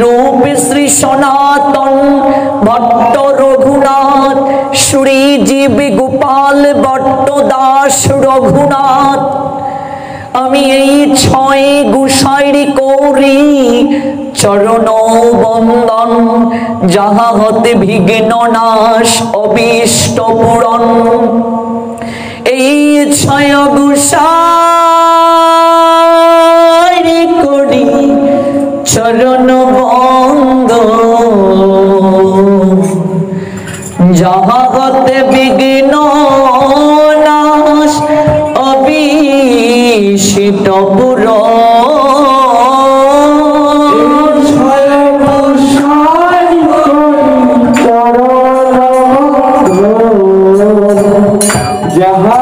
রূপ শ্রী সনাতন ভট্ট রঘুনাথ সুরীজীব গোপাল ভট্ট দাস রঘুনাথ। আমি এই ছয় গুসাইরি কৌরি চরণ বন্দন, যাহা হতে বিঘ্ন নাশ অবিষ্ট পূরণ। এই ছয় গুসাই চরণ বন্ধ জগতে বিঘ্ন নাশ অবিষিত পুর। যাহা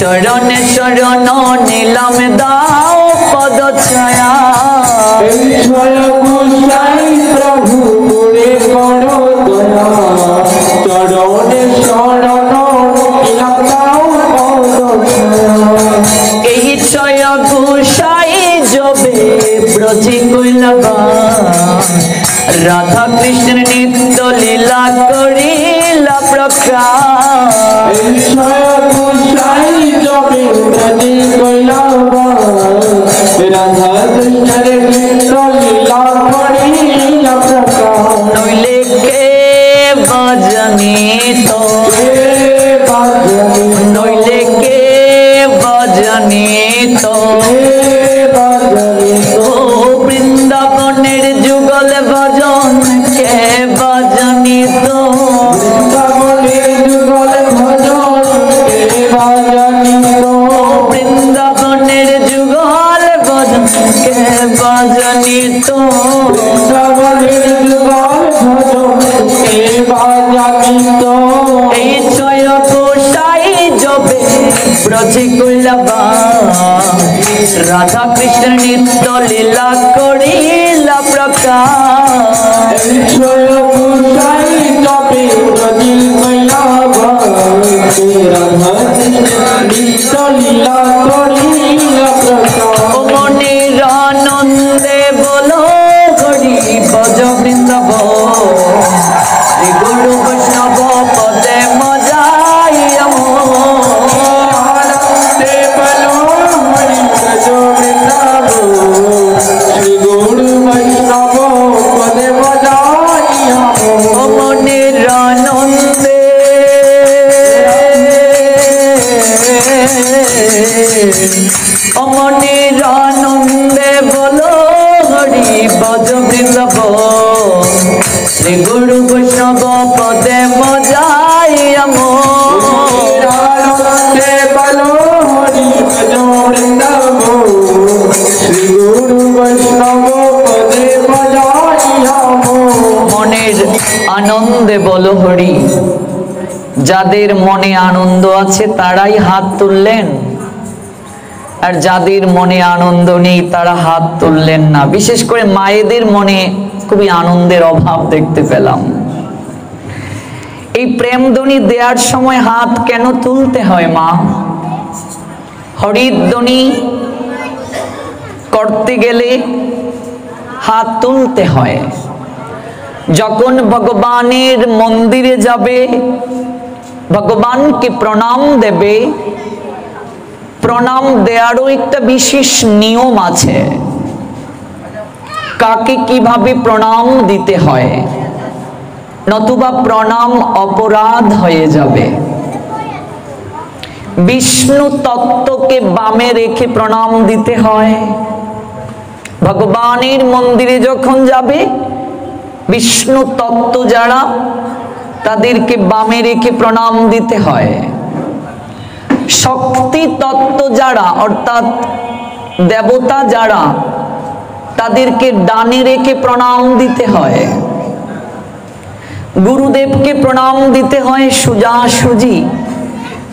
চরণে চরণ নিলাম দাও পদ ছায়া। করিলাবা রাধা কৃষ্ণ নিত্য লীলা করিলা প্রকাশ প্রকাশ যাদের মনে আনন্দ আছে তারাই হাত তুললেন। আর যাদের মনে আনন্দ নেই তারা হাত তুললেন না। বিশেষ করে মায়েদের মনে খুবই আনন্দের অভাব দেখতে পেলাম। এই প্রেমধ্বনি দেওয়ার সময় হাত কেন তুলতে হয় মা? হরিধ্বনি করতে গেলে হাত তুলতে হয়। যখন ভগবানের মন্দিরে যাবে ভগবানকে প্রণাম দেবে। প্রণাম দেওয়ারও একটা বিশেষ নিয়ম আছে। কাকে কীভাবে প্রণাম দিতে হয়? নতুবা প্রণাম অপরাধ হয়ে যাবে। বিষ্ণু তত্ত্বকে বামে রেখে প্রণাম দিতে হয়। ভগবানের মন্দিরে যখন যাবে, বিষ্ণু তত্ত্ব যারা তাদেরকে বামে রেখে প্রণাম দিতে হয়। শক্তি তত্ত্ব যারা, অর্থাৎ দেবতা যারা, তাদেরকে ডানে রেখে প্রণাম দিতে হয়। গুরুদেবকে প্রণাম দিতে হয় সুজি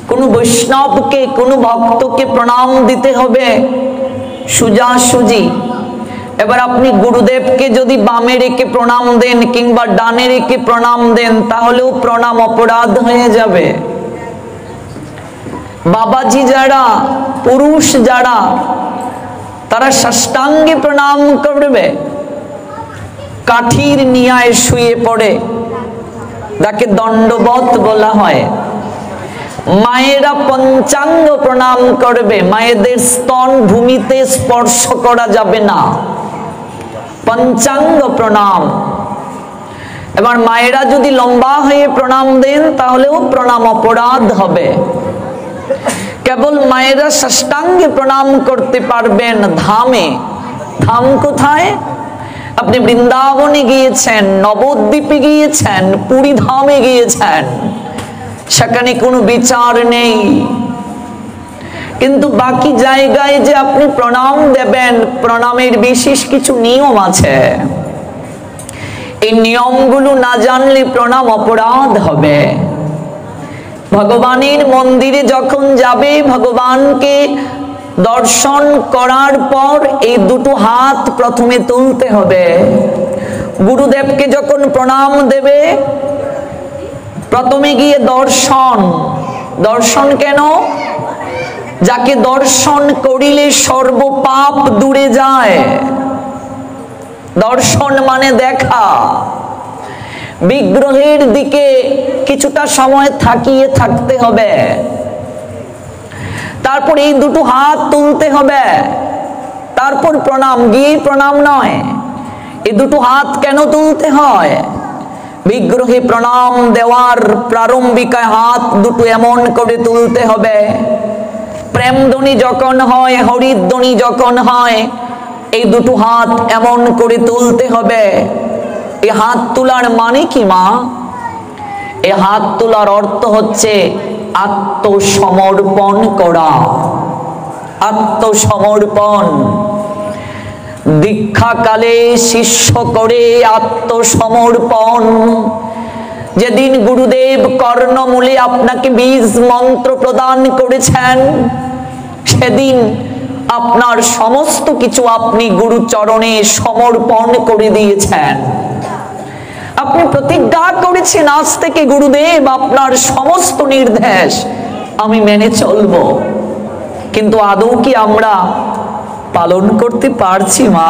কোন বৈষ্ণবকে, কোন ভক্তকে প্রণাম দিতে হবে সুজি এবার আপনি গুরুদেবকে যদি বামে রেখে প্রণাম দেন কিংবা ডানে রেখে প্রণাম দেন, তাহলেও প্রণাম অপরাধ হয়ে যাবে। বাবাজি যারা, পুরুষ যারা, তারা ষষ্ঠাঙ্গে প্রণাম করবে। কাঠির নিয়ায় শুয়ে পড়ে, যাকে দণ্ডবত বলা হয়। মায়েরা পঞ্চাঙ্গ প্রণাম করবে, মায়েদের স্তন ভূমিতে স্পর্শ করা যাবে না। পঞ্চাঙ্গ প্রণাম। এবার মায়েরা যদি লম্বা হয়ে প্রণাম দেন, তাহলেও প্রণাম অপরাধ হবে। কেবল মায়েরা ষষ্ঠাঙ্গে প্রণাম করতে পারবেন ধামে। ধাম কোথায়? আপনি বৃন্দাবনে গিয়েছেন, নবদ্বীপে গিয়েছেন পুরী ধামে গিয়েছেন। সেখানে কোনো বিচার নেই। কিন্তু বাকি জায়গায় যে আপনি প্রণাম দেবেন, প্রণামের বিশেষ কিছু নিয়ম আছে। এই নিয়মগুলো না জানলে প্রণাম অপরাধ হবে। ভগবানের মন্দিরে যখন যাবে, ভগবানকে দর্শন করার পর এই দুটো হাত প্রথমে তুলতে হবে। গুরুদেবকে যখন প্রণাম দেবে, প্রথমে গিয়ে দর্শন। দর্শন কেন? যাকে দর্শন করিলে সর্বপাপ দূরে যায়। দর্শন মানে দেখা। বিগ্রহের দিকে কিছুটা সময় থাকিয়ে থাকতে হবে। তারপর এই দুটো হাত তুলতে হবে। তারপর প্রণাম গিয়ে প্রণাম নয়। এই দুটো হাত কেন তুলতে হয়? বিগ্রহে প্রণাম দেওয়ার প্রারম্ভিকায় হাত দুটো এমন করে তুলতে হবে। প্রেমধ্বনি যখন হয়, হরিধ্বনি যখন হয়, এই দুটো হাত এমন করে তুলতে হবে। এই হাত তোলার মানে কি, মা? এই হাত তোলার অর্থ হচ্ছে আত্মসমর্পণ করা। আত্মসমর্পণ। দীক্ষাকালে শিষ্য করে আত্মসমর্পণ। যেদিন গুরুদেব কর্ণমূলে আপনাকে বীজ মন্ত্র প্রদান করেছেন, সেদিন আপনার সমস্ত কিছু আপনি গুরুচরণে সমর্পণ করে দিয়েছেন। আপনি প্রতিজ্ঞা করেছেন, আজ থেকে গুরুদেব আপনার সমস্ত নির্দেশ আমি মেনে চলব। কিন্তু আদৌ কি আমরা পালন করতে পারছি, মা?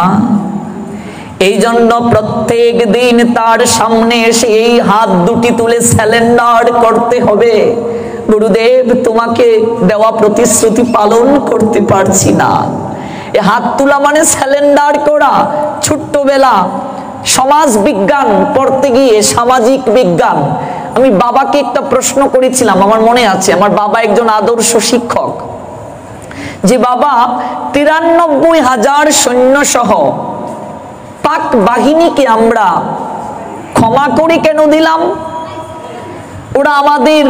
এই জন্য প্রত্যেক দিন তার সামনে এসে এই হাত দুটি তুলে স্যালেন্ডার করতে হবে। গুরুদেব, তোমাকে দেওয়া প্রতিশ্রুতি পালন করতে পারছি না। এ হাত তোলা মানে স্যালেন্ডার করা। ছোট্টবেলা সমাজ বিজ্ঞান পড়তে গিয়ে সামাজিক বিজ্ঞান। আমি বাবাকে একটা প্রশ্ন করেছিলাম, আমার মনে আছে, আমার বাবা একজন আদর্শ শিক্ষক। যে বাবা তিরানব্বই হাজার সৈন্য সহ পাক বাহিনীকে আমরা ক্ষমা করে কেন দিলাম? ওরা আমাদের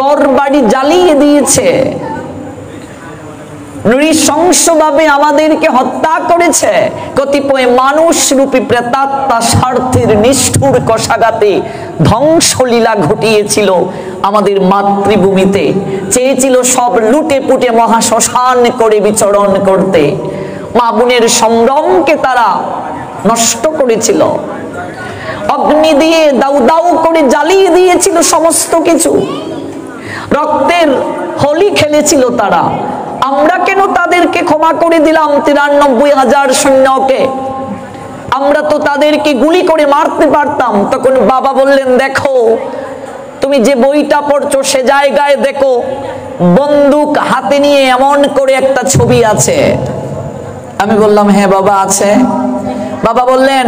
গড় বাড়ি জ্বালিয়ে দিয়েছে। নৃশংসভাবে আমাদেরকে হত্যা করেছে। কতিপয় মানুষ রূপী প্রেতাত্মা স্বার্থের নিষ্ঠুর কষাগাতে ধ্বংসলীলা ঘটিয়েছিল আমাদের মাতৃভূমিতে। চেয়েছিল সব লুটে পুটে মহাশ্মশান করে বিচরণ করতে। মা বোনের সম্ভ্রমকে তারা নষ্ট করেছিল। অগ্নি দিয়ে দাউ দাউ করে জ্বালিয়ে দিয়েছিল সমস্ত কিছু। রক্তের হোলি খেলেছিল তারা। আমরা কেন তাদেরকে ক্ষমা করে দিলাম তিরানব্বই হাজার সৈন্যকে? আমরা তো তাদেরকে গুলি করে মারতে পারতাম। তখন বাবা বললেন, দেখো, তুমি যে বইটা পড়ছো সে জায়গায় দেখো, বন্দুক হাতে নিয়ে এমন করে একটা ছবি আছে। আমি বললাম হ্যাঁ বাবা আছে। বাবা বললেন,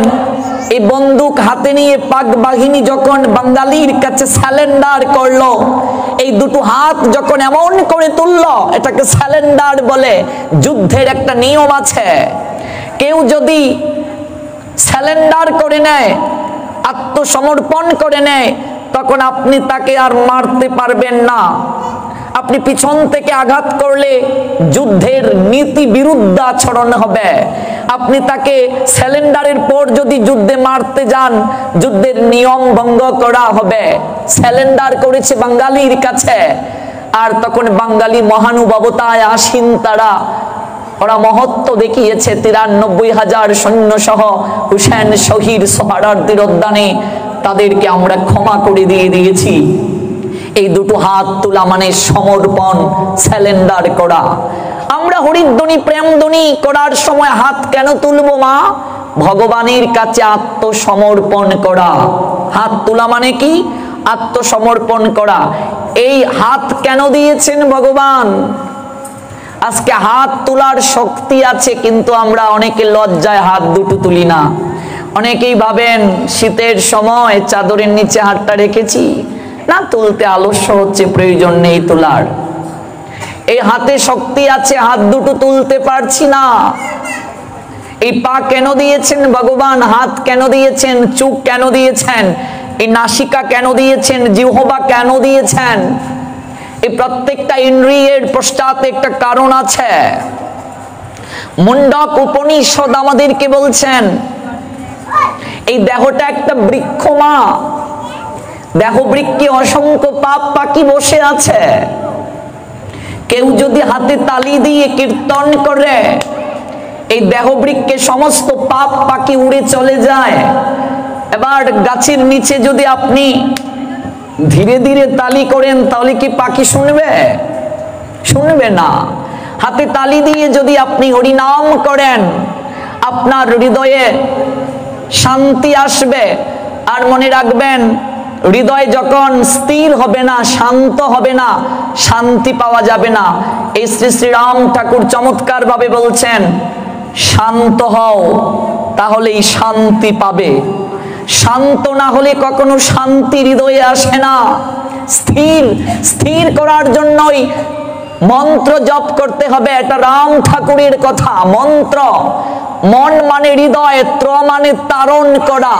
এই বন্দুক হাতে নিয়ে পাক বাহিনী যখন বাঙালির কাছে স্যালেন্ডার করল, এই দুটো হাত যখন এমন করে তুললো, এটাকে স্যালেন্ডার বলে, যুদ্ধের একটা নিয়ম আছে। কেউ যদি স্যালেন্ডার করে নেয়, আত্মসমর্পণ করে নেয়, তখন আপনি তাকে আর মারতে পারবেন না। আপনি পিছন থেকে আঘাত করলে যুদ্ধের নীতি বিরুদ্ধ আচরণ হবে। আপনি তাকে স্যালেন্ডারের পর যদি যুদ্ধে মারতে যান, যুদ্ধের নিয়ম ভঙ্গ করা হবে। স্যালেন্ডার করেছে বাঙালির কাছে। আর তখন বাঙালি মহানুভবতায় আসীন তারা। ওরা মহত্ব দেখিয়েছে তিরানব্বই হাজার সৈন্য সহ হুসেন শহীদ সোহারার্দির উদ্যানে। তাদেরকে আমরা ক্ষমা করে দিয়ে দিয়েছি। এই দুটো হাত তোলা মানে সমর্পণ স্যালেন্ডার করা। আমরা হরিধ্বনি প্রেমধ্বনি করার সময় হাত কেন তুলবো মা? ভগবানের কাছে আত্মসমর্পণ করা। হাত তোলা মানে কি? আত্মসমর্পণ করা। এই হাত কেন দিয়েছেন ভগবান? আজকে হাত তোলার শক্তি আছে, কিন্তু আমরা অনেকে লজ্জায় হাত দুটো তুলি না। অনেকেই ভাবেন, শীতের সময় চাদরের নিচে হাতটা রেখেছি। না তুলতে আলস্য হচ্ছে, প্রয়োজন নেই তোলার। এই হাতে শক্তি আছে, হাত দুটো তুলতে পারছি না। এই পা কেন দিয়েছেন ভগবান? হাত কেন দিয়েছেন? চুপ কেন দিয়েছেন? এই নাসিকা কেন দিয়েছেন? জিহবা কেন দিয়েছেন? এই প্রত্যেকটা ইন্দ্রিয়ের পশ্চাতে একটা কারণ আছে। মুন্ডক উপনিষদ আমাদেরকে বলছেন, এই দেহটা একটা বৃক্ষ মা। দেহ বৃক্ষে অসংখ্য পাপ পাখি বসে আছে। কেউ যদি হাতে তালি দিয়ে কীর্তন করে, এই দেহ বৃক্ষে সমস্ত পাপ পাখি উড়ে চলে যায়। এবার গাছের নিচে যদি আপনি ধীরে ধীরে তালি করেন, তাহলে কি পাখি শুনবে? শুনবে না। হাতে তালি দিয়ে যদি আপনি হরিনাম করেন, আপনার হৃদয়ে শান্তি আসবে। আর মনে রাখবেন হৃদয় যখন স্থির হবে না, শান্ত হবে না, শান্তি পাওয়া যাবে না, এই শ্রী শ্রীরাম ঠাকুর চমৎকার ভাবে বলছেন, শান্ত হও, তাহলেই শান্তি পাবে। শান্ত না হলে কখনো শান্তি হৃদয়ে আসে না। স্থির স্থির করার জন্যই মন্ত্র জপ করতে হবে, এটা রাম ঠাকুরের কথা, মন্ত্র। মন মানে হৃদয়, ত্র মানে তারণ করা।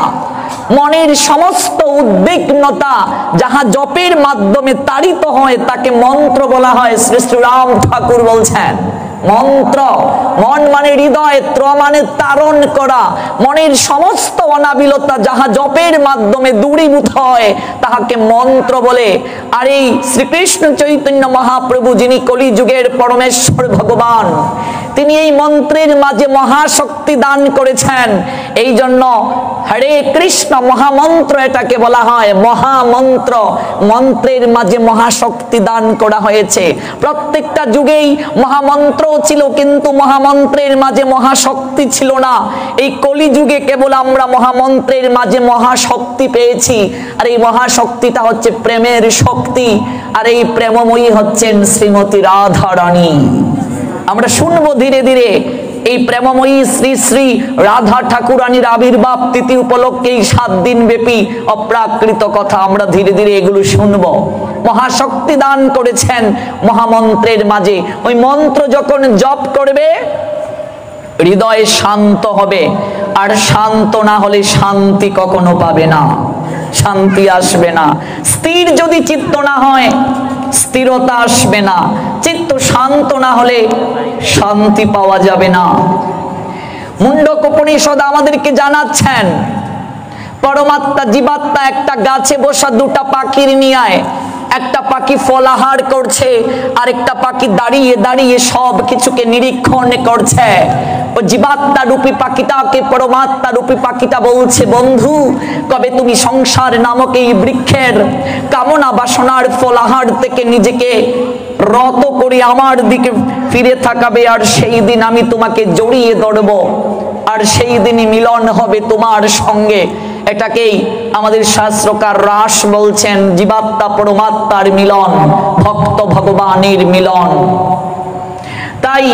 মনের সমস্ত উদ্বিগ্নতা যাহা জপের মাধ্যমে তাড়িত হয়, তাকে মন্ত্র বলা হয়। শ্রী শ্রী রাম ঠাকুর বলছেন মন্ত্র। মন মানে হৃদয়, ত্র মানে তারণ করা। মনের সমস্ত অনাবিলতা যাহা জপের মাধ্যমে দূরীভূত হয়, তাহাকে মন্ত্র বলে। আর এই শ্রীকৃষ্ণ চৈতন্য মহাপ্রভু যিনি কলিযুগের পরমেশ্বর ভগবান, তিনি এই মন্ত্রের মাঝে মহাশক্তি দান করেছেন। এই জন্য হরে কৃষ্ণ মহামন্ত্র এটাকে বলা হয়, মহামন্ত্র। মন্ত্রের মাঝে মহাশক্তি দান করা হয়েছে। প্রত্যেকটা যুগেই মহামন্ত্র ছিল, কিন্তু মহামন্ত্রের মাঝে মহাশক্তি ছিল না। এই কলিযুগে কেবল আমরা মহামন্ত্রের মাঝে মহাশক্তি পেয়েছি। আর এই মহাশক্তিটা হচ্ছে প্রেমের শক্তি, আর এই প্রেমময়ী হচ্ছেন শ্রীমতী রাধারানী। আমরা শুনব ধীরে ধীরে এই প্রেমময়ী শ্রী শ্রী রাধা ঠাকুরানীর আবির্ভাব তিথি উপলক্ষে এই সাত দিন ব্যাপী অপ্রাকৃত কথা আমরা ধীরে ধীরে এগুলো শুনব। মহাশক্তি দান করেছেন মহামন্ত্রের মাঝে। ওই মন্ত্র যখন জপ করবে, হৃদয় শান্ত হবে। আর শান্ত না হলে শান্তি কখনো পাবে না। শান্তি আসবে না। স্থির যদি চিত্ত না হয় স্থিরতা আসবে না। চিত্ত শান্ত না হলে শান্তি পাওয়া যাবে না। মুন্ডক উপনিষদ আমাদেরকে জানাচ্ছেন, পরমাত্মা জীবাত্মা একটা গাছে বসা দুটা পাখির নিয়ে একটা পাখি ফলাহার করছে আর একটা পাখি দাঁড়িয়ে দাঁড়িয়ে সব কিছুকে নিরীক্ষণ করছে। জীবাত্মা রূপী পাখিটাকে পরমাত্মা রূপী পাখিটা বলছে, বন্ধু, কবে তুমি সংসার নামক এই বৃক্ষের কামনা বাসনার ফলাহার থেকে নিজেকে রত করে আমার দিকে ফিরে থাকাবে আর সেই দিন আমি তোমাকে জড়িয়ে ধরব। আর সেই দিনই মিলন হবে তোমার সঙ্গে। এটাকেই আমাদের শাস্ত্রকার রাস বলছেন, জীবাত্মা পরমাত্মার মিলন, ভক্ত ভগবানের মিলন। তাই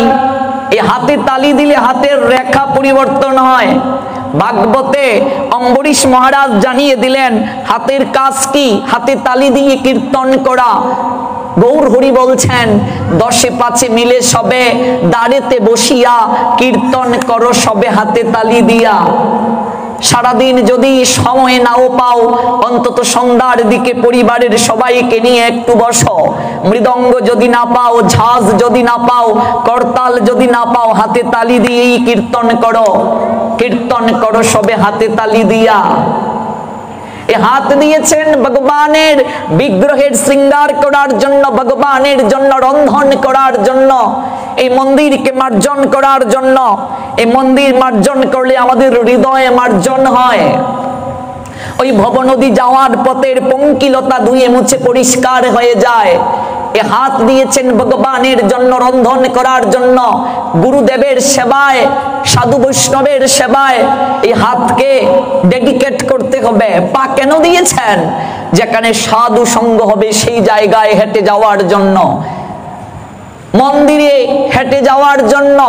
এই হাতে তালি দিলে হাতের রেখা পরিবর্তন হয়। ভাগবতে অম্বরীশ মহারাজ জানিয়ে দিলেন, হাতের কাজ কি? হাতে তালি দিয়ে কীর্তন করা। গৌর হরি বলছেন, দশে পাঁচে মিলে সবে দাঁড়েতে বসিয়া কীর্তন করো সবে হাতে তালি দিয়া। সারাদিন যদি সময় নাও পাও, অন্তত সন্ধ্যার দিকে পরিবারের সবাইকে নিয়ে একটু বসো। মৃদঙ্গ যদি না পাও, ঝাঁজ যদি না পাও, করতাল যদি না পাও, হাতে তালি দিয়েই কীর্তন করো। কীর্তন করো সবে হাতে তালি দিয়া। এ হাত দিয়েছেন ভগবানের বিগ্রহের শৃঙ্গার করার জন্য, ভগবানের জন্য, রন্ধন করার জন্য, এই মন্দিরকে মার্জন করার জন্য, এই মন্দির মার্জন করলে আমাদের হৃদয়ে মার্জন হয়। ওই ভবনদী যাওয়ার পথের পঙ্কিলতা ধুয়ে মুছে পরিষ্কার হয়ে যায়। এ হাত দিয়েছেন ভগবানের জন্য, রন্ধন করার জন্য, গুরুদেবের সেবায়, সাধু বৈষ্ণবের সেবায় এই হাতকে ডেডিকেট করতে হবে। পা কেন দিয়েছেন? যেখানে সাধু সঙ্গ হবে সেই জায়গায় হেঁটে যাওয়ার জন্য। মন্দিরে হেঁটে যাওয়ার জন্য।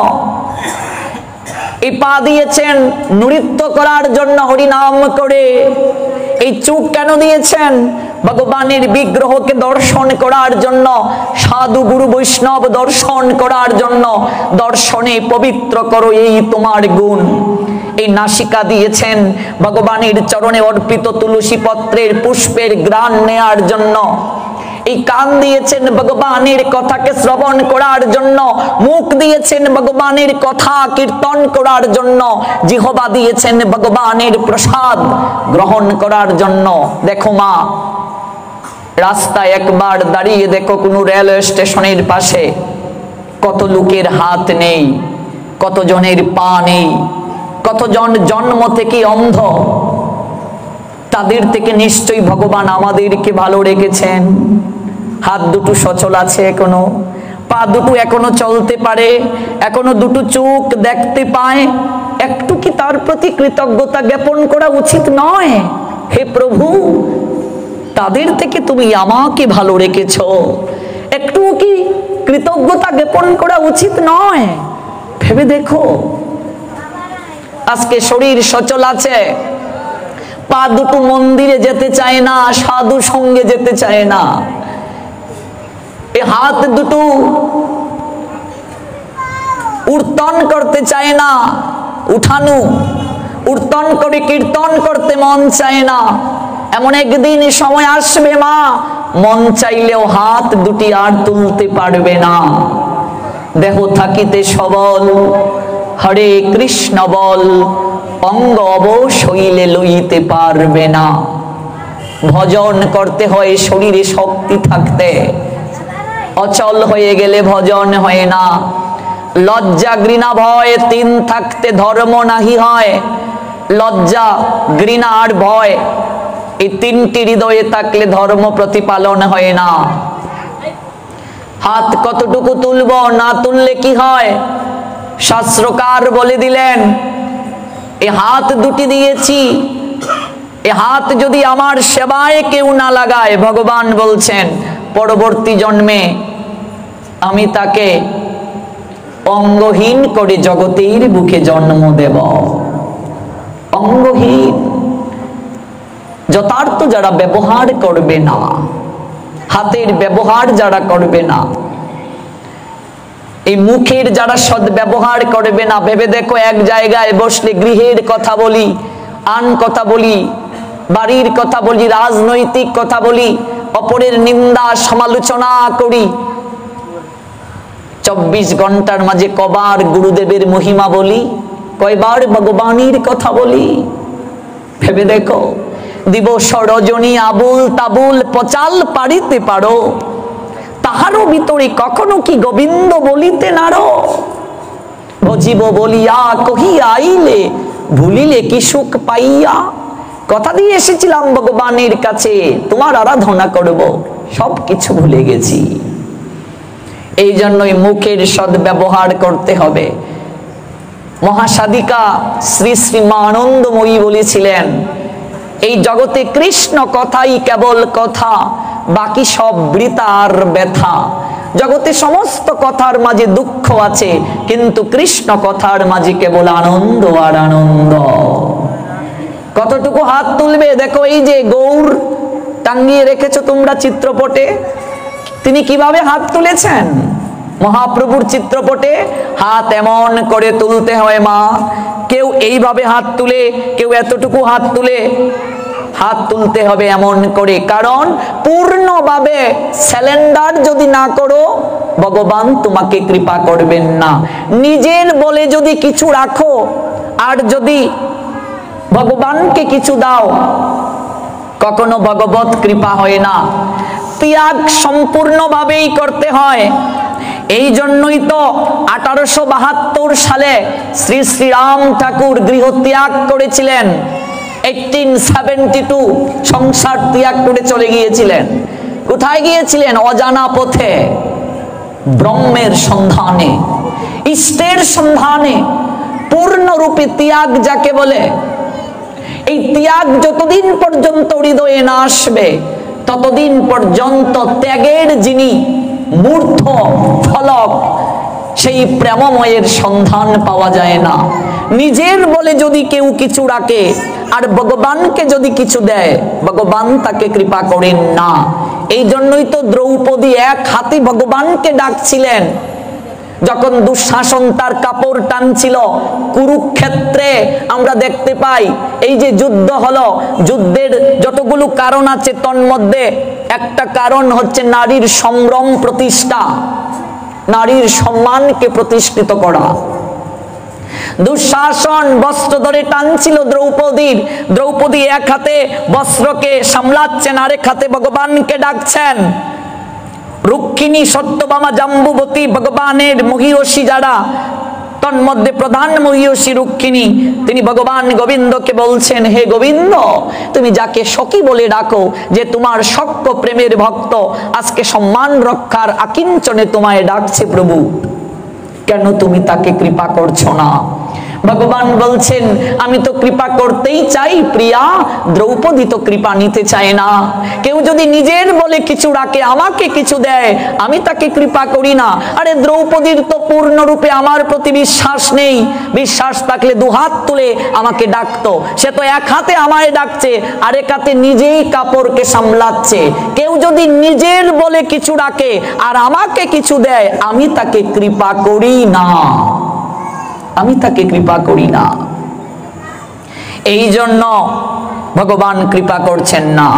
এই পা দিয়েছেন, নৃত্য করার জন্য হরিনাম করে। এই চুপ কেন দিয়েছেন? ভগবানের বিগ্রহকে দর্শন করার জন্য, সাধু গুরু বৈষ্ণব দর্শন করার জন্য, দর্শনে পবিত্র করো এই তোমার গুণ। এই নাসিকা দিয়েছেন ভগবানের চরণে অর্পিত তুলসী পত্রের পুষ্পের গ্রাণ নেয়ার জন্য। এই কান দিয়েছেন ভগবানের কথাকে শ্রবণ করার জন্য, মুখ দিয়েছেন ভগবানের কথা, কীর্তন করার জন্য, জিহবা দিয়েছেন ভগবানের প্রসাদ গ্রহণ করার জন্য। দেখো মা, রাস্তায় একবার দাঁড়িয়ে দেখো কোনো রেল স্টেশনের পাশে কত লোকের হাত নেই, কতজনের পা নেই, কতজন জন্ম থেকে অন্ধ। তাদের থেকে নিশ্চয়ই ভগবান আমাদেরকে ভালো রেখেছেন। হাত দুটো সচল আছে এখনও, পা দুটো এখনও চলতে পারে, এখনও দুটো চোখ দেখতে পায়। একটু কি তার প্রতি কৃতজ্ঞতা জ্ঞাপন করা উচিত নয়? হে প্রভু, তাদের থেকে তুমি আমাকে ভালো রেখেছ। একটু কি কৃতজ্ঞতা জ্ঞাপন করা উচিত নয়? ভেবে দেখো। আজকে শরীর সচল আছে। পা দুটো মন্দিরে যেতে চায় না সাধু সঙ্গে যেতে চায় না। এ হাত দুটো উর্তন করতে চায় না, উঠানো। উর্তন করে কীর্তন করতে মন চায় না। এমন একদিন সময় আসবে মা, মন চাইলেও হাত দুটি আর তুলতে পারবে না। দেহ থাকিতে সবল, হরে কৃষ্ণ বল, অঙ্গ অবশৈলে লইতে পারবে না। ভজন করতে হয় শরীরে শক্তি থাকতে। অচল হয়ে গেলে ভজন হয় না। লজ্জা ঘৃণা ভয়, তিন থাকতে ধর্ম নাহি হয়। লজ্জা, ঘৃণা আর ভয়, এই তিনটি হৃদয়ে থাকলে ধর্ম প্রতিপালন হয় না। হাত কতটুকু তুলব, না তুললে কি হয়? শাস্ত্রকার বলে দিলেন, এ হাত দুটি দিয়েছি, এ হাত যদি আমার সেবায় কেউ না লাগায় ভগবান বলছেন। পরবর্তী জন্মে আমি তাকে অঙ্গহীন করে জগতের বুকে জন্ম দেব। অঙ্গহীন। যথার্থ যারা ব্যবহার করবে না, হাতের ব্যবহার যারা করবে না, এই মুখের যারা সদ ব্যবহার করবে না, ভেবে দেখো এক জায়গায় বসলে গৃহের কথা বলি, আন কথা বলি, বাড়ির কথা বলি, রাজনৈতিক কথা বলি অপরের নিন্দা সমালোচনা করি। চব্বিশ ঘণ্টার মাঝে কবার গুরুদেবের মহিমা বলি, কয়বার ভগবানের কথা বলি। ভেবে দেখো, দিবস রজনী আবুল তাবুল পচাল পারিতে পারো। তাহারও ভিতরে কখনো কি গোবিন্দ বলিতে নারো? ভজিব বলিয়া কহিয়া আইলে, ভুলিলে কি সুখ পাইয়া? কথা দিয়ে এসেছিলাম ভগবানের কাছে, তোমার আরাধনা করব সব কিছু ভুলে গেছি। এই জন্যই মুখের সদ্ব্যবহার করতে হবে। মহাসাধিকা শ্রী শ্রীমা আনন্দময়ী বলেছিলেন, এই জগতে কৃষ্ণ কথাই কেবল কথা, বাকি সব বৃতার ব্যথা। জগতে সমস্ত কথার মাঝে দুঃখ আছে, কিন্তু কৃষ্ণ কথার মাঝে কেবল আনন্দ আর আনন্দ। কতটুকু হাত তুলবে? দেখো এই যে গৌর টাঙ্গিয়ে রেখেছো তোমরা চিত্রপটে। তিনি কীভাবে হাত তুলেছেন? মহাপ্রভুর চিত্রপটে হাত এমন করে তুলতে হয় মা। কেউ এইভাবে হাত তুলে, কেউ এতটুকু হাত তুলে, হাত তুলতে হবে এমন করে। কারণ পূর্ণভাবে স্যালেন্ডার যদি না করো, ভগবান তোমাকে কৃপা করবেন না। নিজের বলে যদি কিছু রাখো, আর যদি ভগবানকে কিছু দাও। কখনো ভগবত কৃপা হয় না। ত্যাগ সম্পূর্ণভাবেই করতে হয়। এই জন্যই তো আঠারোশো বাহাত্তর সালে শ্রী শ্রীরাম ঠাকুর গৃহ ত্যাগ করেছিলেন। এইটিন সেভেন্টি টু সংসার ত্যাগ করে চলে গিয়েছিলেন। কোথায় গিয়েছিলেন? অজানা পথে। ব্রহ্মের সন্ধানে। ইষ্টের সন্ধানে। পূর্ণরূপে ত্যাগ যাকে বলে এই ত্যাগ যতদিন পর্যন্ত হৃদয়ে না আসবে, ততদিন পর্যন্ত ত্যাগের যিনি মূর্ধ ফলক, সেই প্রেমময়ের সন্ধান পাওয়া যায় না। নিজের বলে যদি কেউ কিছু রাখে, আর ভগবানকে যদি কিছু দেয়, ভগবান তাকে কৃপা করেন না। এই জন্যই তো দ্রৌপদী এক হাতে ভগবানকে ডাকছিলেন। যখন দুঃশাসন তার কাপড় টানছিল, কুরুক্ষেত্রে আমরা দেখতে পাই, এই যে যুদ্ধ হলো, যুদ্ধের যতগুলো কারণ আছে, তন্মধ্যে একটা কারণ হচ্ছে নারীর সম্ভ্রম প্রতিষ্ঠা। নারীর সম্মানকে প্রতিষ্ঠিত করা। দুঃশাসন বস্ত্র ধরে টানছিল দ্রৌপদীর। দ্রৌপদী এক হাতে বস্ত্রকে সামলাচ্ছেন, আরেক হাতে ভগবানকে ডাকছেন। রুক্মিণী সত্যবামা জাম্বুবতী ভগবানের মহিষী যারা, তন্মধ্যে প্রধান মহিষী রুক্মিণী, তিনি ভগবান গোবিন্দকে বলছেন, হে গোবিন্দ, তুমি যাকে সখী বলে ডাকো, যে তোমার সক্য প্রেমের ভক্ত, আজকে সম্মান রক্ষার আকিঞ্চনে তোমায় ডাকছে প্রভু। কেন তুমি তাকে কৃপা করছ না? ভগবান বলছেন, আমি তো কৃপা করতেই চাই, প্রিয়া, দ্রৌপদী তো কৃপা নিতে চায় না। কেউ যদি নিজের বলে কিছু রাখে, আমাকে কিছু দেয়, আমি তাকে কৃপা করি না। আরে দ্রৌপদীর তো পূর্ণরূপে আমার প্রতি বিশ্বাস নেই। বিশ্বাস থাকলে দু হাত তুলে আমাকে ডাকতো। সে তো এক হাতে আমায় ডাকছে, আরেক হাতে নিজেই কাপড়কে সামলাচ্ছে। কেউ যদি নিজের বলে কিছু রাখে, আর আমাকে কিছু দেয়, আমি তাকে কৃপা করি না। আমি তাকে কৃপা করি না। এই জন্য ভগবান কৃপা করছেন না।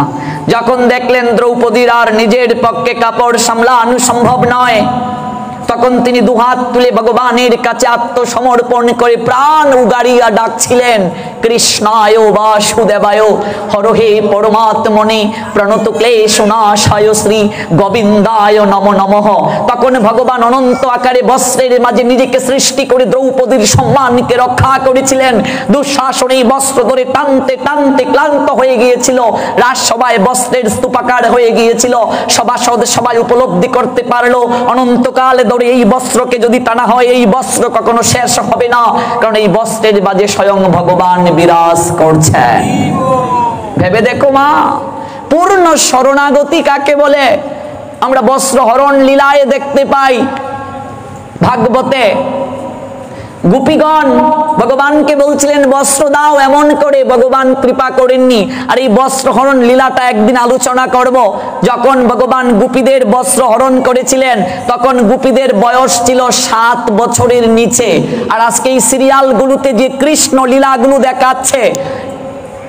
যখন দেখলেন দ্রৌপদীর আর নিজের পক্ষে কাপড় সামলানো সম্ভব নয় তখন তিনি দুহাত তুলে ভগবানের কাছে আত্মসমর্পণ করে প্রাণ উগারিয়া ডাকছিলেন, কৃষ্ণায় বাসুদেবায়, হরহে পরমাত্মনে প্রণত ক্লেশ নাশায় শ্রী গোবিন্দায় নম নমঃ। তখন ভগবান অনন্ত আকারে বস্ত্রের মাঝে নিজেকে সৃষ্টি করে দ্রৌপদীর সম্মানকে রক্ষা করেছিলেন। দুঃশাসনে বস্ত্র ধরে টানতে টানতে ক্লান্ত হয়ে গিয়েছিল। রাজসভায় বস্ত্রের স্তূপাকার হয়ে গিয়েছিল। সভাসদ সবাই উপলব্ধি করতে পারল। অনন্তকাল ধরে এই বস্ত্রকে যদি টানা হয়, এই বস্ত্র কখনো শেষ হবে না। কারণ এই বস্ত্রের বাজে স্বয়ং ভগবান বিরাজ করছেন ভেবে দেখো মা, পূর্ণ শরণাগতি কাকে বলে? আমরা বস্ত্র হরণ লীলায় দেখতে পাই। ভাগবতে গোপীগণ, ভগবানকে বলছিলেন, বস্ত্র দাও, এমন করে ভগবান কৃপা করেননি। আর এই বস্ত্র হরণ লীলাটা একদিন আলোচনা করব। যখন ভগবান গোপীদের বস্ত্র হরণ করেছিলেন, তখন গোপীদের বয়স ছিল সাত বছরের নিচে। আর আজকে এই সিরিয়ালগুলোতে যে কৃষ্ণ লীলাগুলো দেখাচ্ছে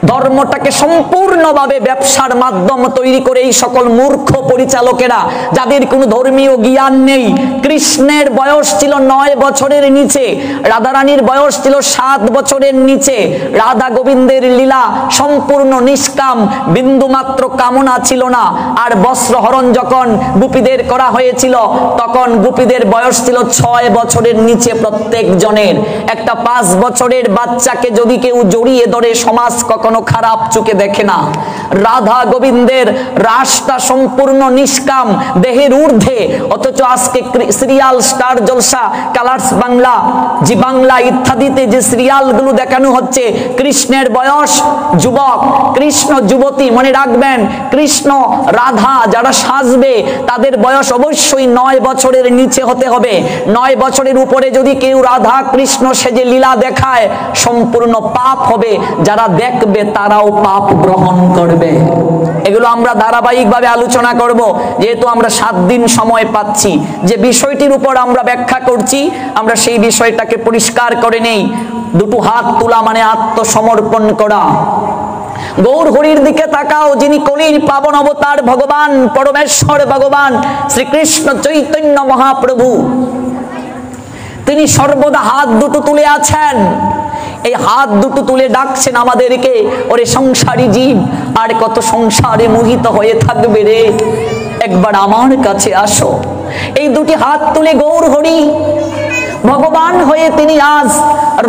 ধর্মটাকে সম্পূর্ণভাবে ব্যবসার মাধ্যম তৈরি করে এই সকল মূর্খ পরিচালকেরা, যাদের কোনো ধর্মীয় জ্ঞান নেই, কৃষ্ণের বয়স ছিল নয় বছরের নিচে, রাধারানীর বয়স ছিল সাত বছরের নিচে, রাধা গোবিন্দের লীলা সম্পূর্ণ নিষ্কাম, বিন্দুমাত্র কামনা ছিল না। আর বস্ত্রহরণ যখন গোপীদের করা হয়েছিল, তখন গোপীদের বয়স ছিল ছয় বছরের নিচে প্রত্যেক জনের একটা পাঁচ বছরের বাচ্চাকে যদি কেউ জড়িয়ে ধরে সমাজ কখনো খারাপ চোখে দেখে না। রাধা গোবিন্দের রাসটা সম্পূর্ণ নিষ্কাম, দেহের ঊর্ধ্বে। অথচ আজকে serial, Star Jalsha, Colors Bangla, Zee Bangla ইত্যাদিতে যে সিরিয়ালগুলো দেখানো হচ্ছে, কৃষ্ণের বয়স যুবক, কৃষ্ণ যুবতী মনে রাখবেন, কৃষ্ণ রাধা যারা সাজবে, তাদের বয়স অবশ্যই নয় বছরের নিচে হতে হবে। নয় বছরের উপরে যদি কেউ রাধা কৃষ্ণ সেজে লীলা দেখায়, সম্পূর্ণ পাপ হবে। যারা দেখবে তারাও পাপ গ্রহণ করবে। এগুলো আমরা ধারাবাহিকভাবে আলোচনা করব। যেহেতু আমরা সাত দিন সময় পাচ্ছি, যে বিষয়টির উপর আমরা ব্যাখ্যা করছি, আমরা সেই বিষয়টাকে পরিষ্কার করে নেই। দুটো হাত তোলা মানে আত্মসমর্পণ করা। গৌর হরির দিকে তাকাও, যিনি কলির পাবন অবতার ভগবান, পরমেশ্বর ভগবান, শ্রীকৃষ্ণ চৈতন্য মহাপ্রভু। তিনি সর্বদা হাত দুটো তুলে আছেন। এই হাত দুটো তুলে ডাকছেন আমাদেরকে। ওরে সংসারী জীব, আর কত সংসারে মোহিত হয়ে থাকবে রে। একবার আমার কাছে আসো। এই দুটি হাত তুলে গৌর হরি, ভগবান হয়ে তিনি আজ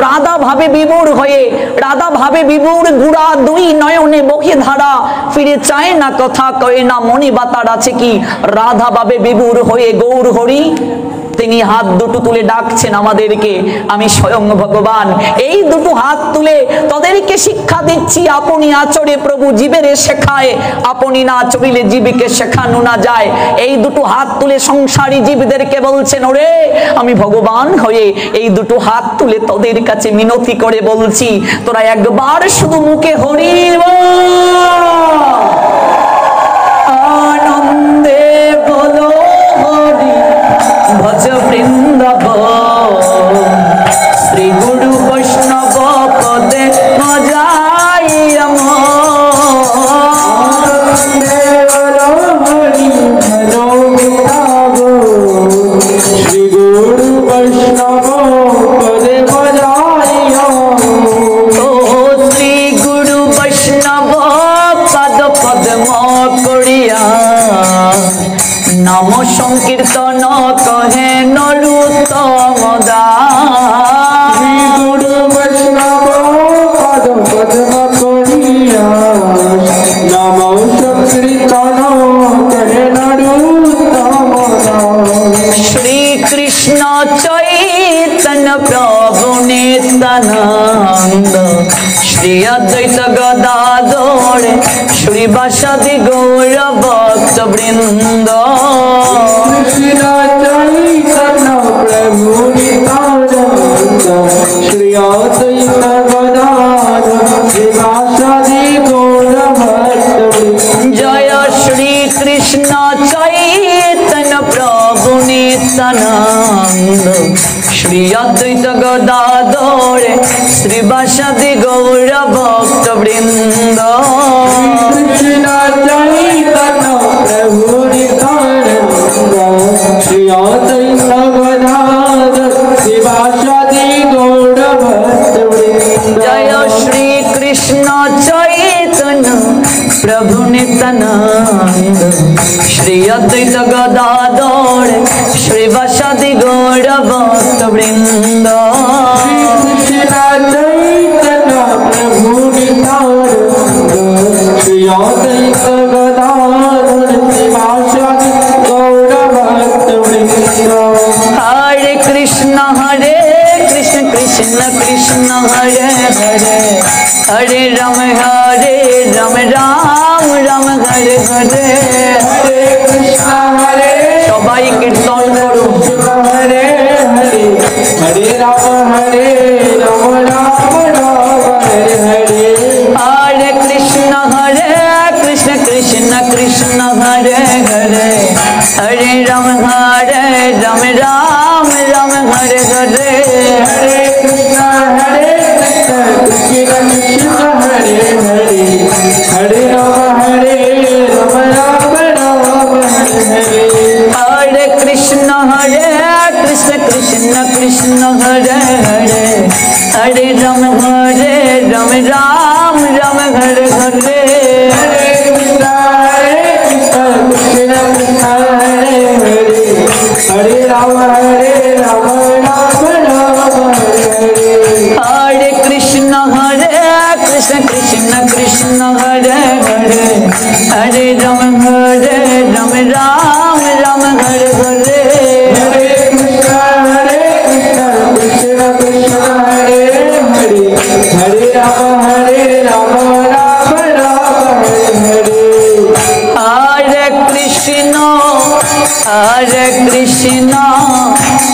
রাধা ভাবে বিমূর হয়ে, রাধা ভাবে বিমূর গুড়া দুই নয়নে বহি ধারা, ফিরে চায় না কথা, কয়ে না মনে বাতার আছে কি? রাধা ভাবে বিমূর হয়ে গৌর হরি তিনি হাত দুটো তুলে ডাকছেন আমাদেরকে, আমি স্বয়ং ভগবান। এই দুটো হাত তুলে তাদেরকে শিক্ষা দিচ্ছি, আপনি আচরে প্রভু জীবের শেখায়, আপনি না চলিলে জীবকে শেখানো না যায়। এই দুটো হাত তুলে সংসারী জীবদেরকে বলছেন, ওরে, আমি ভগবান হয়ে এই দুটো হাত তুলে তোদের কাছে মিনতি করে বলছি, তোরা একবার শুধু মুখে হরি। আনন্দে বলো হরি। ভজ বৃন্দাব শ্রী গুরু বৈষ্ণব পদে মজাই শ্রী গুরু বৈষ্ণব পদে বজাইয়া ও শ্রী গুরু বৈষ্ণব পদ সংকীর্তন নিত্যানন্দ শ্রী অদ্বৈত গদাধর শ্রী বাসাদি গৌর ভক্ত বৃন্দ কৃষ্ণ চৈতন্য প্রভু নিত্যানন্দ শ্রী অদ্বৈত গদাধর শিবাসাদি গৌর ভক্ত জয় শ্রী কৃষ্ণ চৈতন্য প্রভু নিত্যানন্দ শ্রী অদ্বৈত গদাধর শ্রী বাসাদি গৌর ভক্ত বৃন্দ জয় শ্রী কৃষ্ণ চৈতন্য প্রভু নিত্যানন্দ। শ্রী অদ্বৈত গদাধর শ্রী বাসাদি গৌর ভক্ত বৃন্দ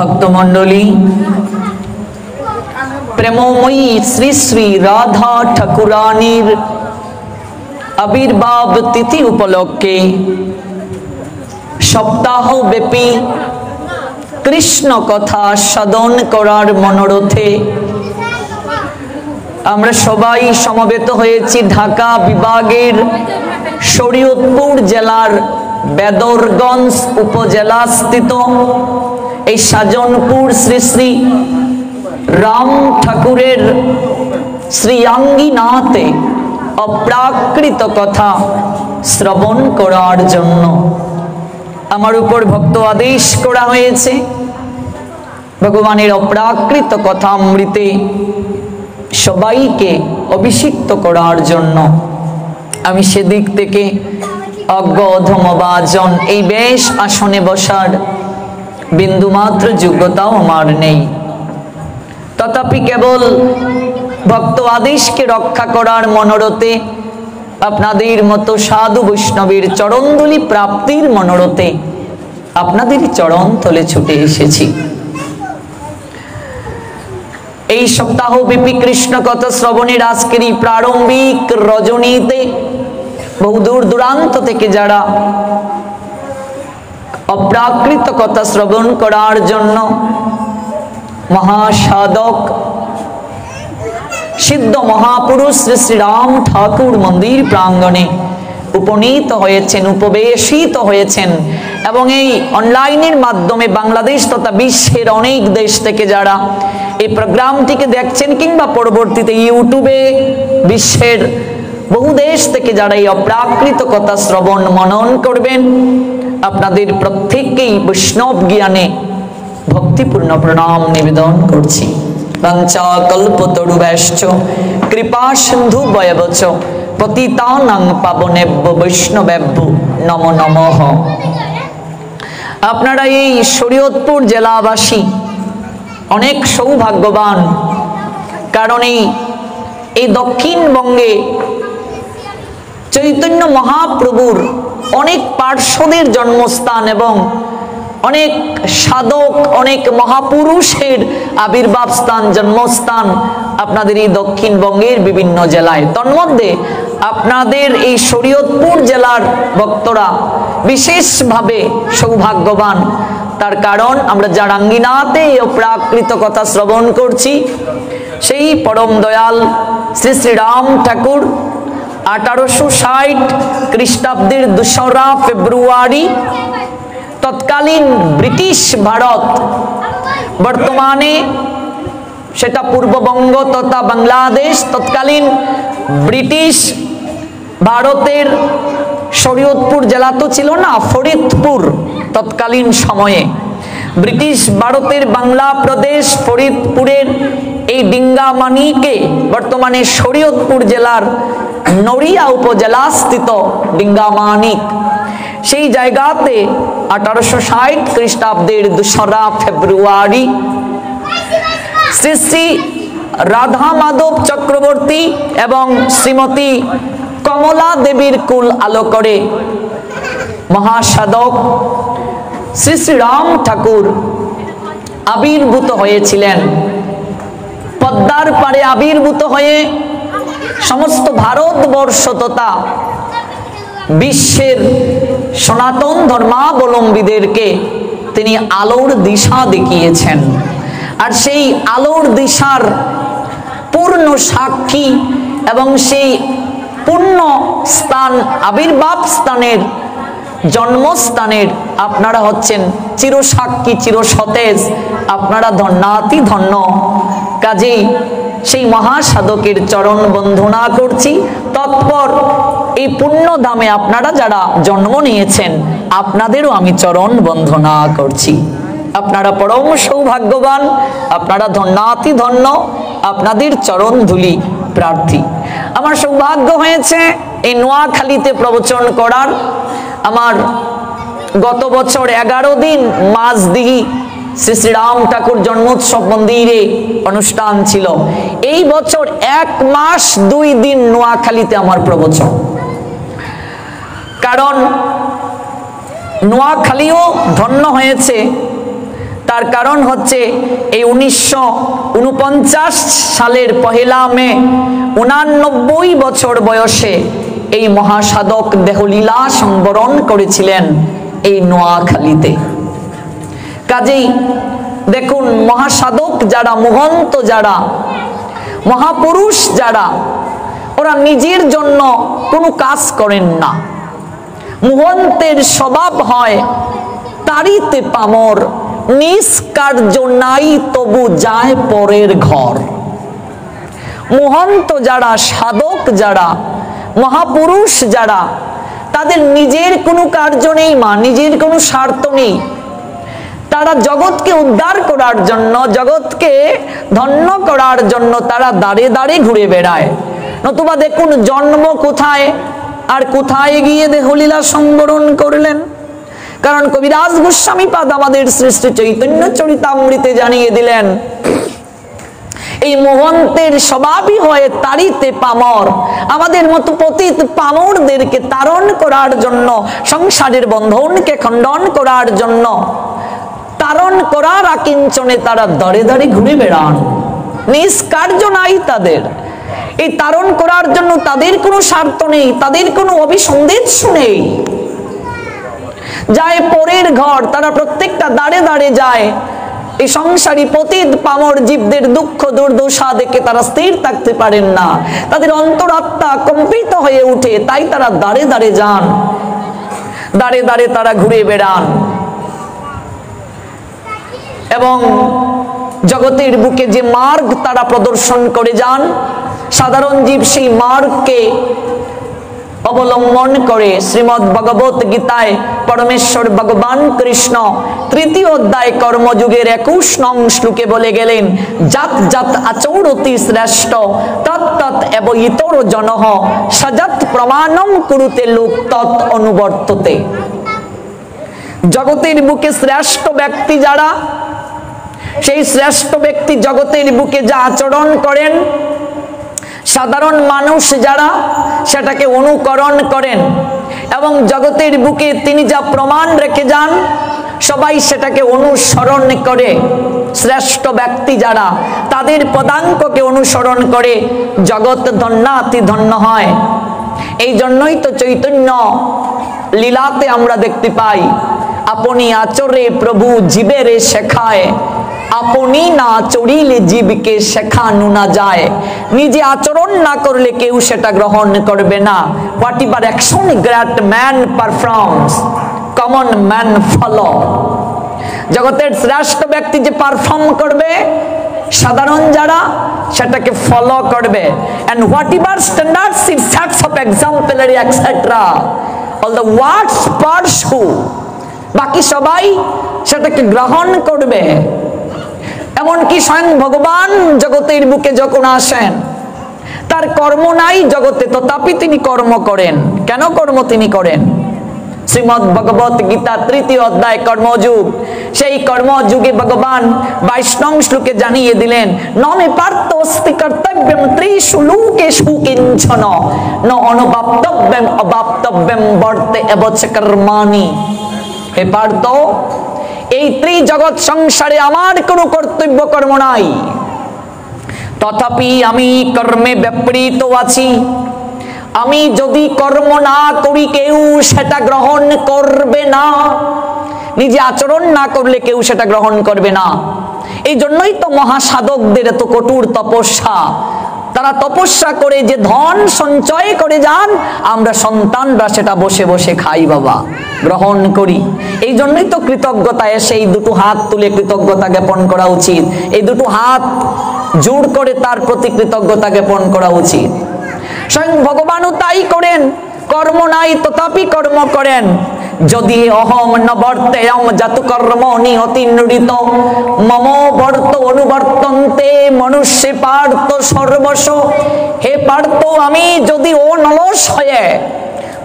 ভক্তমণ্ডলী। প্রেমময়ী শ্রী শ্রী রাধা ঠাকুরানীর আবির্ভাব তিথি উপলক্ষে সপ্তাহ কৃষ্ণ কথা সাধন করার মনোরথে আমরা সবাই সমবেত হয়েছি ঢাকা বিভাগের শরীয়তপুর জেলার বেদরগঞ্জ উপজেলা স্থিত এই সাজনপুর শ্রী শ্রী রাম ঠাকুরের শ্রীয়াঙ্গিনাতে অপ্রাকৃত কথা শ্রবণ করার জন্য আমার উপর ভক্ত আদেশ করা হয়েছে। ভগবানের অপ্রাকৃত কথা অমৃতে সবাইকে অভিষিক্ত করার জন্য আমি সেদিক থেকে অজ্ঞ অধম বাজন এই বেশ আসনে বসার বিন্দুমাত্র যোগ্যতাও আমার নেই। তথাপি কেবল ভক্ত আদেশকে রক্ষা করার মনোরথে, আপনাদের মতো সাধু বৈষ্ণবের চরণদুলি প্রাপ্তির মনোরথে আপনাদের চরণ তলে ছুটে এসেছি। এই সপ্তাহ ব্যাপী কৃষ্ণ কথা শ্রবণের আজকের এই প্রারম্ভিক রজনীতে বহু দূর দূরান্ত থেকে যারা অপ্রাকৃত কথা শ্রবণ করার জন্য মহাসাধক সিদ্ধ মহাপুরুষ শ্রী শ্রীরাম ঠাকুর মন্দির প্রাঙ্গণে উপনীত হয়েছেন, উপবেশিত হয়েছেন এবং এই অনলাইনের মাধ্যমে বাংলাদেশ তথা বিশ্বের অনেক দেশ থেকে যারা এই প্রোগ্রামটিকে দেখছেন কিংবা পরবর্তীতে ইউটিউবে বিশ্বের বহু দেশ থেকে যারা এই অপ্রাকৃত কথা শ্রবণ মনন করবেন আপনাদের প্রত্যেককেই বৈষ্ণব জ্ঞানে ভক্তিপূর্ণ প্রণাম নিবেদন করছি। বাঞ্চা কল্পতরুভ্যাশ্চ কৃপা সিন্ধু বয়বচ, পতিতানাং পাবনেব্য বৈষ্ণবেব্য নম নমঃ। আপনারা এই শরীয়তপুর জেলাবাসী অনেক সৌভাগ্যবান, কারণ এই দক্ষিণবঙ্গে চৈতন্য মহাপ্রভুর অনেক পার্শ্বদের জন্মস্থান এবং অনেক সাধক, অনেক মহাপুরুষের আবির্ভাব স্থান, জন্মস্থান আপনাদের এই দক্ষিণবঙ্গের বিভিন্ন জেলায়। তন্মধ্যে আপনাদের এই শরীয়তপুর জেলার ভক্তরা বিশেষভাবে সৌভাগ্যবান। তার কারণ আমরা জারাঙ্গিনাতে এই প্রাকৃত কথা শ্রবণ করছি। সেই পরম দয়াল শ্রী শ্রীরাম ঠাকুর আঠারোশো ষাট খ্রিস্টাব্দের দোসরা ফেব্রুয়ারি, তৎকালীন ব্রিটিশ ভারত। বর্তমানে সেটা পূর্ববঙ্গ তথা বাংলাদেশ, তৎকালীন ব্রিটিশ ভারতের শরীয়তপুর জেলা তো ছিল না, ফরিদপুর তৎকালীন সময়ে। ব্রিটিশ ভারতের বাংলা প্রদেশ ফরিদপুরের এই ডিঙ্গামানিকে বর্তমানে শরীয়তপুর জেলার নড়িয়া উপজেলা স্থিত ডিঙ্গামানিক সেই জায়গাতে আঠারোশো ষাট খ্রিস্টাব্দের দোসরা ফেব্রুয়ারি শ্রী শ্রী রাধা মাধব চক্রবর্তী এবং শ্রীমতী কমলা দেবীর কুল আলো করে মহাসাধক শ্রী শ্রী রাম ঠাকুর আবির্ভূত হয়েছিলেন। পদ্মার পারে আবির্ভূত হয়ে সমস্ত ভারতবর্ষ তথা বিশ্বের সনাতন ধর্মাবলম্বীদেরকে তিনি আলোর দিশা দেখিয়েছেন। আর সেই আলোর দিশার পূর্ণ সাক্ষী এবং সেই পূর্ণ স্থান, আবির্ভাব স্থানের জন্মস্থানের আপনারা হচ্ছেন চিরসাক্ষী, চিরসতেজ, আপনারা ধন্যাতি ধন্য। কাজেই সেই মহাসাধকের চরণ বন্ধনা করছি। তৎপর এই পুণ্য ধামে আপনারা যারা জন্ম নিয়েছেন, আপনাদেরও আমি চরণ বন্ধনা করছি। আপনারা পরম সৌভাগ্যবান, আপনারা ধন্যাতি ধন্য, আপনাদের চরণ ধুলি প্রার্থী। আমার সৌভাগ্য হয়েছে এই নোয়াখালীতে প্রবচন করার। আমার গত বছর এগারো দিন মাঝদিঘি শ্রী শ্রীরাম ঠাকুর জন্মোৎসব মন্দিরে অনুষ্ঠান ছিল। এই বছর এক মাস দুই দিন নোয়াখালীতে আমার প্রবচন। কারণ নোয়াখালীও ধন্য হয়েছে। তার কারণ হচ্ছে এই উনিশশো উনপঞ্চাশ সালের পহেলা মে উনানব্বই বছর বয়সে এই মহাসাধক দেহলীলা সংবরণ করেছিলেন এই নোয়াখালীতে। কাজেই দেখুন মহাসাধক যারা, মহন্ত যারা, মহাপুরুষ যারা, ওরা নিজের জন্য কোনো কাজ করেন না। মহন্তের স্বভাব হয়, তারিতে পামর, নিষ্কার্য নাই তবু যায় পরের ঘর। মহন্ত যারা, সাধক যারা, মহাপুরুষ যারা, তাদের নিজের কোনো কার্য নেই মা, নিজের কোনো স্বার্থ নেই। তারা জগৎকে উদ্ধার করার জন্য, জগৎকে ধন্য করার জন্য তারা দাঁড়ে দাঁড়ে ঘুরে বেড়ায়। নতুবা দেখুন জন্ম কোথায় আর কোথায় গিয়ে দেহলীলা সংবরণ করলেন। কারণ কবিরাজ গোস্বামী পাদ আমাদের সৃষ্টি চৈতন্য চরিতামৃতে জানিয়ে দিলেন, এই মোহন্তের স্বভাবই হয়ে তারিতে পামর। আমাদের মতো পতিত পামরদেরকে তারণ করার জন্য, সংসারের বন্ধনকে খণ্ডন করার জন্য। করার আকিঞ্চনে তারা দরে দরে ঘুরে বেড়ান। নিষ্কার্য নাই তাদের। এই তারণ করার জন্য তাদের কোনো স্বার্থ নেই, তাদের কোনো অভিসন্দেশ নেই। যায় পরের ঘর, তারা প্রত্যেকটা দাঁড়ে দাঁড়ে যায়। এই সংসারী পতিত পামর জীবদের দুঃখ, দুর্দশা দেখে তারা স্থির থাকতে পারেন না। তাদের অন্তরাত্মা কম্পিত হয়ে উঠে, তাই তারা দাঁড়ে দাঁড়ে যান। দাঁড়ে দাঁড়ে তারা ঘুরে বেড়ান। এবং জগতের বুকে যে মার্গ তারা প্রদর্শন করে যান, সাধারণ জীব সেই মার্গকে অবলম্বন করে শ্রীমদ ভগবত গীতায় পরমেশ্বর ভগবান কৃষ্ণ তৃতীয় অধ্যায় কর্মযুগের একুশ নং শ্লোকে বলে গেলেন, জাত জাত আচৌরতি শ্রেষ্ঠ, তৎ তৎ এব ইতর জনহ, সজাত প্রমাণম কুরুতে লোক তৎ অনুবর্ততে। জগতের বুকে শ্রেষ্ঠ ব্যক্তি যারা সেই শ্রেষ্ঠ ব্যক্তি জগতের বুকে যা আচরণ করেন, সাধারণ মানুষ যারা সেটাকে অনুকরণ করেন এবং জগতের বুকে তিনি যা প্রমাণ রেখে যান, সবাই সেটাকে অনুসরণ করে। শ্রেষ্ঠ ব্যক্তি যারা তাদের পদাঙ্ককে অনুসরণ করে, জগৎ ধন্যাতি ধন্য হয়। এই জন্যই তো চৈতন্য লীলাতে আমরা দেখতে পাই, আপনি আচরে প্রভু জীবের শেখায় আপনি না চড়িলে জীবকে শেখানো না যায়। নিজে আচরণ না করলে কেউ সেটা গ্রহণ করবে না। Whatever action great man performs common man follow জগতের শ্রেষ্ঠ ব্যক্তি যে পারফর্ম করবে, সাধারণ যারা, সেটাকে ফলো করবে। And whatever standards in facts of exemplary etcetera all the words pursue বাকি সবাই সেটাকে গ্রহণ করবে। এমনকি স্বয়ং ভগবান জগতের বুকে যখন আসেন, তার কর্ম নাই জগতে, তথাপি তিনি কর্ম করেন। কেন কর্ম তিনি করেন? শ্রীমদ ভগবত গীতা তৃতীয় অধ্যায় কর্মযুগ। সেই কর্মযুগে ভগবান বৈষ্ণব শ্লোকে জানিয়ে দিলেন, নমে পার্থ অস্তি কর্তব্যম ত্রিষু লোকেষু কিঞ্চন ন অনুবাপ্তব্যম অবাপ্তব্যম বর্তে এবচ কর্মাণি। হে পার্থ এই ত্রিজগৎ সংসারে আমার কোনো কর্তব্য কর্ম নাই। তথাপি আমি কর্মে ব্যাপৃত আছি। আমি যদি কর্ম না করি, কেউ সেটা গ্রহণ করবে না। নিজে আচরণ না করলে কেউ সেটা গ্রহণ করবে না। এই জন্যই তো মহাসাধকদের এত কঠোর তপস্যা। তারা তপস্যা করে যে ধন সঞ্চয় করে যান, আমরা সন্তানরা সেটা বসে বসে খাই বাবা, গ্রহণ করি। এই জন্যই তো কৃতজ্ঞতা এসে এই দুটো হাত তুলে কৃতজ্ঞতা জ্ঞাপন করা উচিত। এই দুটো হাত জোর করে তার প্রতি কৃতজ্ঞতা জ্ঞাপন করা উচিত। স্বয়ং ভগবানও তাই করেন, কর্ম নাই তথাপি কর্ম করেন। যদি অহম জাতু কর্ম নিহতি নৃত মম বর্ত অনুবর্তন্তে মনুষ্যে পার্থ সর্বস্ব। হে পার্থ, আমি যদি ও নলস হয়ে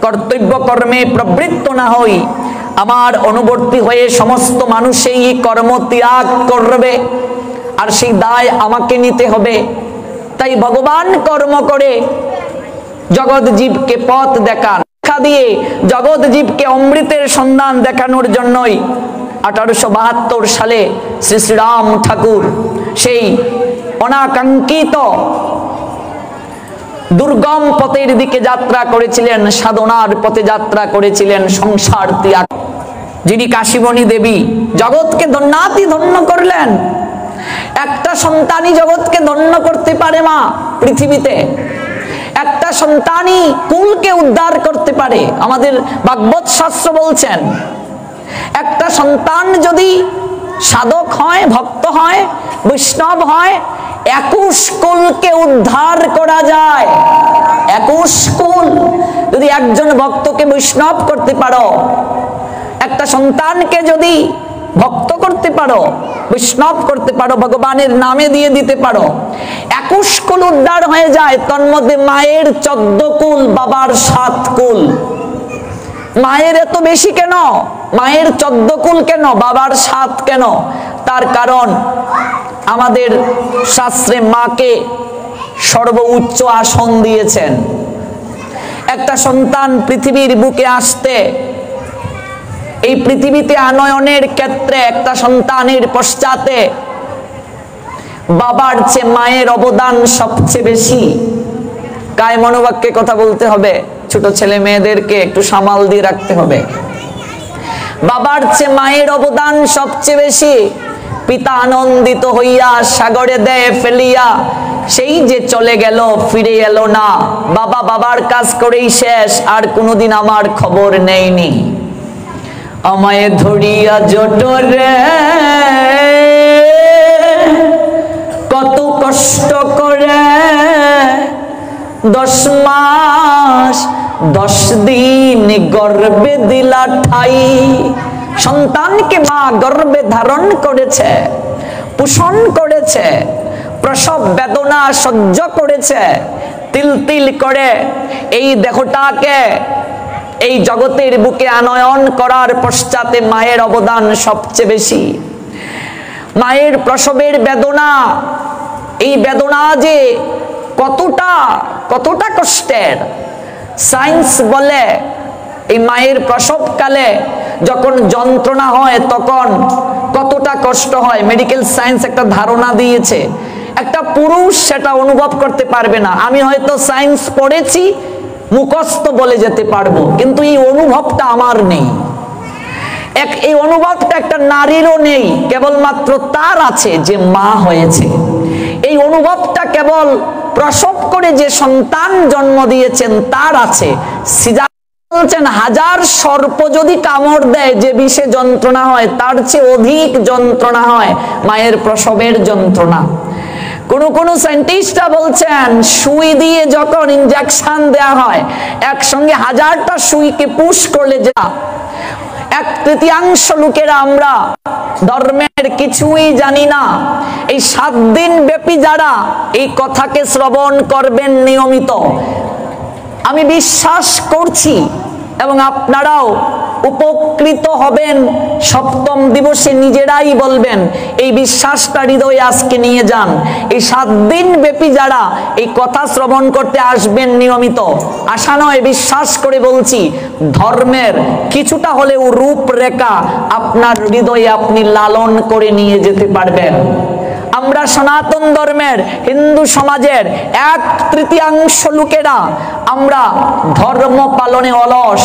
কর্তব্য কর্মে প্রবৃত্ত না হই, আমার অনুবর্তী হয়ে সমস্ত মানুষেই কর্ম ত্যাগ করবে, আর সেই দায় আমাকে নিতে হবে। তাই ভগবান কর্ম করে, জগৎ জীবকে পথ দেখান। শিক্ষা দিয়ে জগৎ জীবকে অমৃতের সন্ধান দেখানোর জন্যই আঠারোশো বাহাত্তর সালে শ্রী শ্রীরাম ঠাকুর সেই অনাকাঙ্ক্ষিত দুর্গম পথের দিকে যাত্রা করেছিলেন, সাধনার পথে যাত্রা করেছিলেন, সংসার ত্যাগ। যিনি কাশীমণি দেবী, জগৎকে ধন্যাতি ধন্য করলেন। একটা সন্তানই জগৎকে ধন্য করতে পারে মা পৃথিবীতে। একটা সন্তানই কুলকে উদ্ধার করতে পারে, আমাদের ভাগবত শাস্ত্র বলছেন। একটা সন্তান যদি সাধক হয়, ভক্ত হয়, বৈষ্ণব হয়, একুশ কুলকে উদ্ধার করা যায়। একুশ কুল যদি একজন ভক্তকে বৈষ্ণব করতে পারো, একটা সন্তানকে যদি ভক্ত করতে পারো, বৈষ্ণব করতে পারো, ভগবানের নামে দিয়ে দিতে পারো। একুশ কুল উদ্ধার হয়ে যায়, তন্মধ্যে মায়ের চোদ্দ কুল, বাবার সাত কুল। মায়ের এত বেশি কেন? মায়ের চোদ্দ কুল কেন? বাবার সাত কেন? তার কারণ, আমাদের শাস্ত্রে মাকে সর্বোচ্চ আসন দিয়েছেন। একটা সন্তান পৃথিবীর বুকে আসতে এই পৃথিবীতে আনয়নের ক্ষেত্রে একটা সন্তানের পশ্চাতে বাবার চেয়ে মায়ের অবদান সবচেয়ে বেশি। কায় মনোবাক্যে কথা বলতে হবে, ছোট ছেলে মেয়েদেরকে একটু সামাল দিয়ে রাখতে হবে। বাবার চেয়ে মায়ের অবদান সবচেয়ে বেশি, পিতা আনন্দিত হইয়া সাগরে দেয় ফেলিয়া সেই যে চলে গেল, ফিরে এলো না। বাবা বাবার কাজ করেই শেষ, আর কোনোদিন আমার খবর নেইনি আমায় ধরিয়া জটরে কত কষ্ট করে দশ মাস, দশ দিন গর্বে দিলা ঠাই। সন্তানকে মা গর্বে ধারণ করেছে, পোষণ করেছে, প্রসব বেদনা সহ্য করেছে। তিল তিল করে এই দেহটাকে এই জগতের বুকে আনয়ন করার পশ্চাতে মায়ের অবদান সবচেয়ে বেশি। মায়ের প্রসবের বেদনা, এই বেদনা যে কতটা কতটা কষ্টের। সায়েন্স বলে, এই মায়ের প্রসবকালে যখন যন্ত্রণা হয় তখন কতটা কষ্ট হয়। মেডিকেল সায়েন্স একটা ধারণা দিয়েছে। একটা পুরুষ সেটা অনুভব করতে পারবে না। আমি হয়তো সায়েন্স পড়েছি মুখস্থ বলে যেতে পারব, কিন্তু এই অনুভবটা আমার নেই। এক, এই অনুভবটা একটা নারীরও নেই, কেবলমাত্র তার আছে যে মা হয়েছে। এই অনুভবটা কেবল প্রসব করে যে সন্তান জন্ম দিয়েছেন তার আছে। বলছেন, হাজার সর্প যদি কামড় দেয় যে বিষে যন্ত্রণা হয়, তার চেয়ে অধিক যন্ত্রণা হয় মায়ের প্রসবের যন্ত্রণা। কোন কোন সায়েন্টিস্টরা বলছেন, সুই দিয়ে যখন ইনজেকশন দেয়া হয়, একসঙ্গে হাজারটা সুইকে পুশ করলে যা। এক তৃতীয়াংশ লোকেরা আমরা ধর্মের কিছুই জানি না। এই সাত দিন ব্যাপী যারা এই কথাকে শ্রবণ করবেন নিয়মিত। আমি বিশ্বাস করছি এবং আপনারাও উপকৃত হবেন। সপ্তম দিবসে নিজেরাই বলবেন, এই বিশ্বাসটা হৃদয়ে আজকে নিয়ে যান। এই সাত দিন ব্যাপী যারা এই কথা শ্রবণ করতে আসবেন নিয়মিত, আশা নয়, বিশ্বাস করে বলছি, ধর্মের কিছুটা হলেও রূপরেখা আপনার হৃদয়ে আপনি লালন করে নিয়ে যেতে পারবেন। আমরা সনাতন ধর্মের, হিন্দু সমাজের এক তৃতীয়াংশ লোকেরা আমরা ধর্ম পালনে অলস।